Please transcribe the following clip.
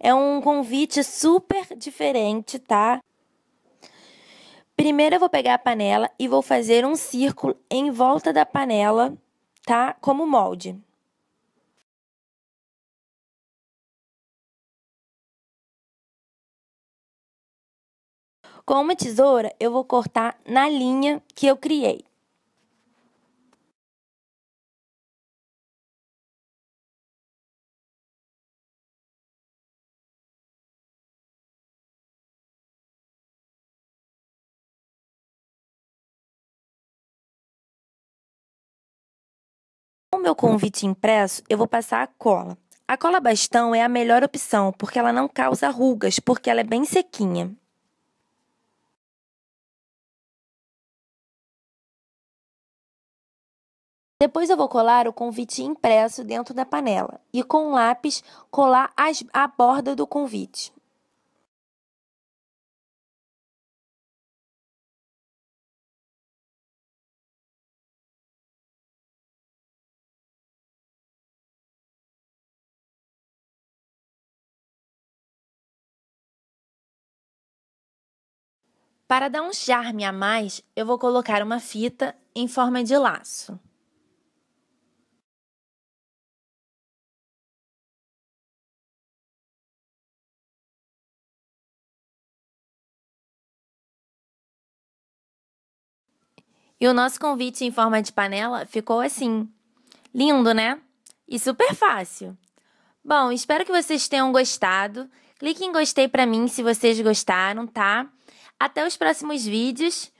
É um convite super diferente, tá? Primeiro eu vou pegar a panela e vou fazer um círculo em volta da panela, tá? Como molde. Com uma tesoura, eu vou cortar na linha que eu criei. Meu convite impresso, eu vou passar a cola. A cola bastão é a melhor opção, porque ela não causa rugas, porque ela é bem sequinha. Depois eu vou colar o convite impresso dentro da panela e com um lápis colar as, a borda do convite. Para dar um charme a mais, eu vou colocar uma fita em forma de laço. E o nosso convite em forma de panela ficou assim. Lindo, né? E super fácil. Bom, espero que vocês tenham gostado. Clique em gostei para mim se vocês gostaram, tá? Até os próximos vídeos.